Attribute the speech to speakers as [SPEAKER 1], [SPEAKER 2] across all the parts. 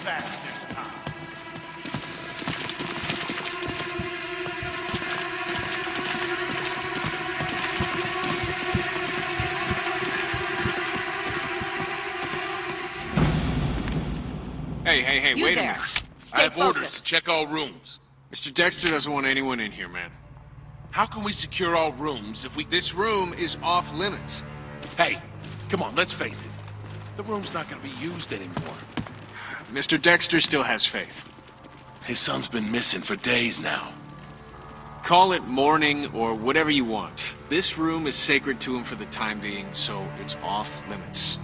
[SPEAKER 1] fast this time.
[SPEAKER 2] Hey, hey, hey,
[SPEAKER 3] You
[SPEAKER 2] wait
[SPEAKER 3] there.
[SPEAKER 2] a minute.
[SPEAKER 3] Stay
[SPEAKER 4] I have orders to check all rooms.
[SPEAKER 2] Mr. Dexter doesn't want anyone in here, man.
[SPEAKER 4] How can we secure all rooms if we...
[SPEAKER 2] This room is off limits.
[SPEAKER 4] Hey, come on, let's face it. The room's not gonna be used anymore.
[SPEAKER 2] Mr. Dexter still has faith.
[SPEAKER 4] His son's been missing for days now.
[SPEAKER 2] Call it mourning or whatever you want. This room is sacred to him for the time being, so it's off limits.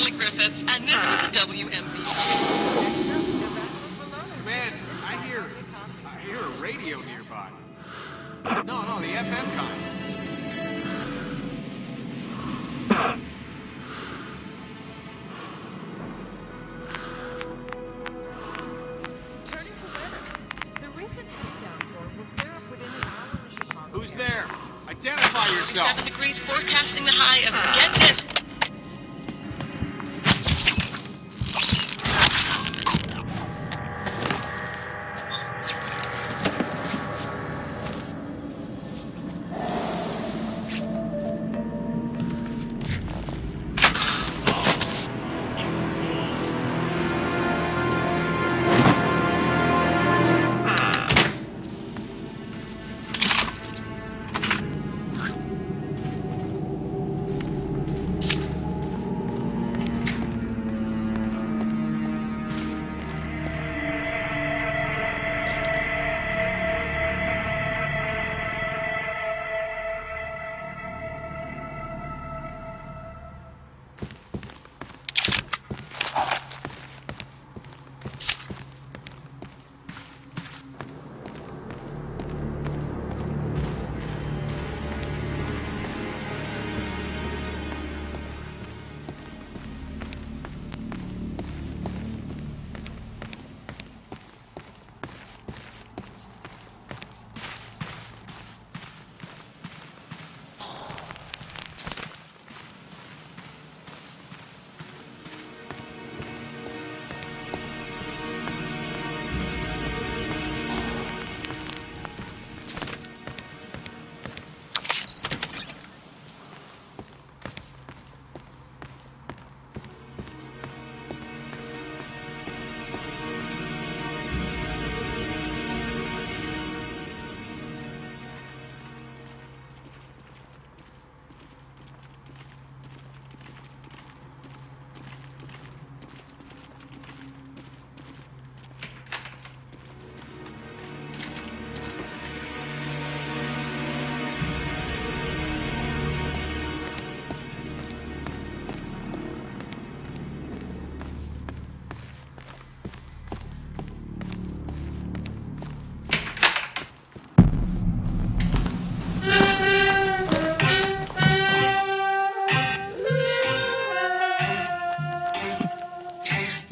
[SPEAKER 5] Natalie Griffith, and this is the WMB.
[SPEAKER 1] Man, I hear, I hear a radio nearby. No, no, the FM kind.
[SPEAKER 6] Turning to weather. The recent heat downpour will clear up within an hour.
[SPEAKER 1] Who's there? Identify yourself.
[SPEAKER 5] 7 degrees forecasting the high of, get this,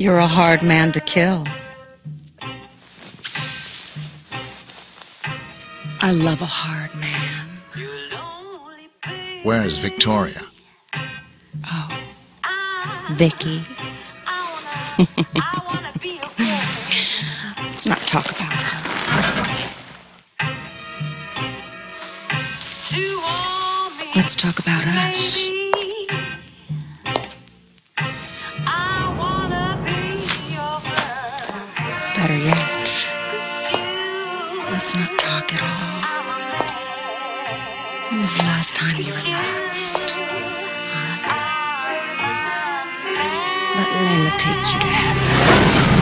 [SPEAKER 3] You're a hard man to kill. I love a hard man.
[SPEAKER 7] Where's Victoria?
[SPEAKER 3] Oh, Vicky. Let's not talk about her. Let's talk about us. When was the last time you relaxed? Huh? Let Layla take you to heaven.